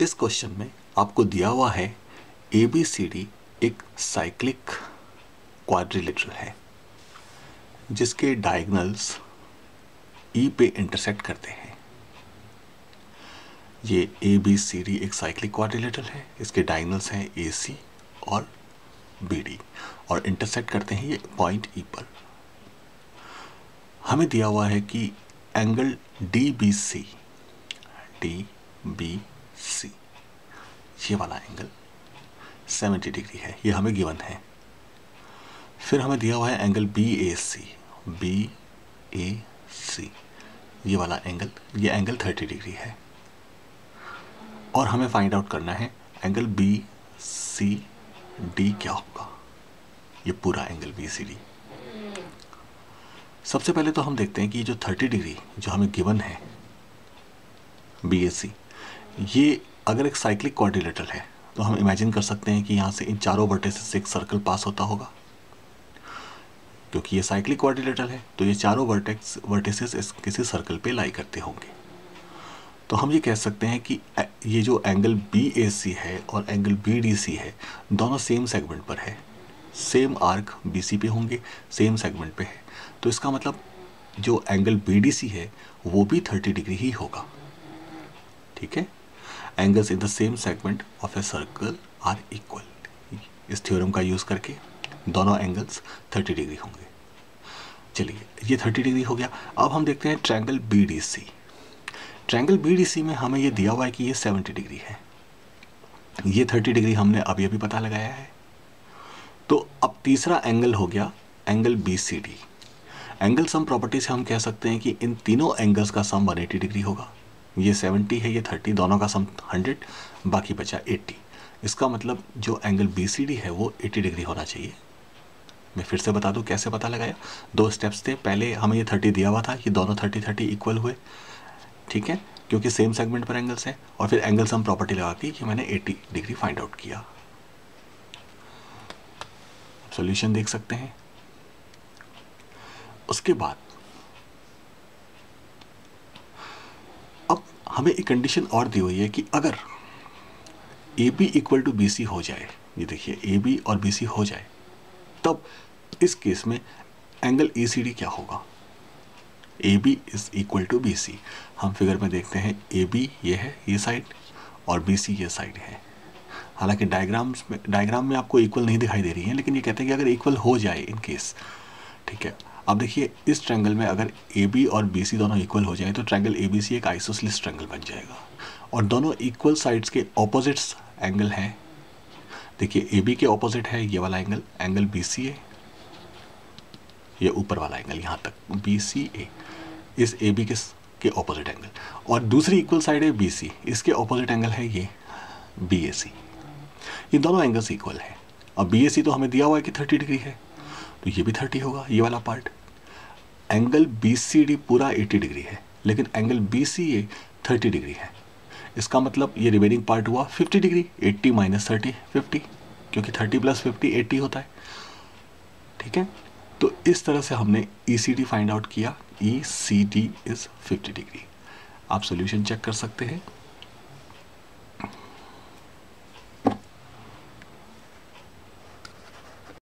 इस क्वेश्चन में आपको दिया हुआ है ए बी सी डी एक साइक्लिक क्वाड्रिलेटरल है, जिसके डायगनल्स ई e पे इंटरसेक्ट करते हैं। ये ए बी सी डी एक साइक्लिक क्वाड्रिलेटरल है, इसके डायगनल्स हैं ए सी और बी डी और इंटरसेक्ट करते हैं ये पॉइंट ई e पर। हमें दिया हुआ है कि angle D B C D B C. ये वाला एंगल 70 डिग्री है। ये हमें गिवन है। फिर हमें दिया हुआ है angle B A C B A C ये वाला एंगल ये एंगल 30 डिग्री है। और हमें फाइंड आउट करना है एंगल बी सी डी क्या होगा। ये पूरा एंगल बी सी डी सबसे पहले तो हम देखते हैं कि जो 30 डिग्री जो हमें गिवन है बी एस सी ये अगर एक साइक्लिक क्वाड्रिलेटरल है तो हम इमेजिन कर सकते हैं कि यहाँ से इन चारों वर्टेसेस से एक सर्कल पास होता होगा। क्योंकि ये साइक्लिक क्वाड्रिलेटरल है तो ये चारों वर्टेक्स वर्टेसेस किसी सर्कल पे लाई करते होंगे। तो हम ये कह सकते हैं कि ये जो एंगल बी ए सी है और एंगल बी डी सी है, दोनों सेम सेगमेंट पर है। सेम आर्क बी सी पे होंगे सेम सेगमेंट पे है। तो इसका मतलब जो एंगल बी डी सी है, वो भी थर्टी डिग्री ही होगा। ठीक है? Angles in the same segment of a circle are equal इस थ्योरम का यूज़ करके दोनों एंगल्स 30 डिग्री होंगे। चलिए, ये 30 डिग्री हो गया। अब हम देखते हैं triangle B D C triangle B D C में हमें ये दिया हुआ है कि ये 70 डिग्री है। ये 30 डिग्री हमने अभी अभी पता लगाया है। तो अब तीसरा एंगल हो गया angle B C D angle sum property से हम कह सकते हैं कि इन तीनों एंगल्स का सम 180 डिग्री होगा। ये 70 है, ये 30 दोनों का सम 100 बाकी बचा 80 इसका मतलब जो एंगल बी है, वो 80 डिग्री होना चाहिए। मैं फिर से बता दूँ, कैसे पता लगाया? दो स्टेप्स थे। पहले हमें ये 30 दिया हुआ था कि दोनों 30 30 इक्वल हुए। ठीक है? क्योंकि सेम सेगमेंट पर एंगल्स हैं और फिर एंगल सम प्रॉपर्टी लगा के कि मैंने 80 डिग्री फाइंड आउट किया। सॉल्यूशन देख सकते हैं। उसके बाद हमें एक कंडीशन और दी हुई है कि अगर A B equal to B C हो जाए, ये देखिए ए बी और बी सी हो जाए, तब इस केस में एंगल ए सी डी क्या होगा? A B is equal to B C हम फिगर में देखते हैं ए बी ये है, ये साइड और बी सी ये साइड है। हालाँकि डायग्राम्स में डायग्राम में आपको इक्वल नहीं दिखाई दे रही है, लेकिन ये कहते हैं कि अगर इक्वल हो जाए इन केस ठीक है अब देखिए, इस ट्रैंगल में अगर ए बी और बी सी दोनों इक्वल हो जाए तो ट्रैंगल ए बी सी एक आइसोसलिस ट्रैंगल बन जाएगा। और दोनों इक्वल साइड्स के ऑपोजिट्स एंगल हैं। देखिए ए बी के ऑपोजिट है, ये वाला angle angle B C A ये ऊपर वाला एंगल यहाँ तक बी सी ए इस ए बी के के ऑपोजिट एंगल और दूसरी इक्वल साइड है बी सी इसके ऑपोजिट एंगल है ये बी ए सी ये दोनों एंगल्स इक्वल है। अब बी ए सी तो हमें दिया हुआ है कि थर्टी डिग्री है। तो ये भी थर्टी होगा, ये वाला part angle B C D पूरा एटी डिग्री है, लेकिन angle B C A thirty degree है। इसका मतलब ये रिमेनिंग पार्ट हुआ fifty degree eighty minus thirty fifty क्योंकि थर्टी प्लस फिफ्टी एट्टी होता है। ठीक है? तो इस तरह से हमने E C D find out किया E C D is fifty degree आप सोल्यूशन चेक कर सकते हैं।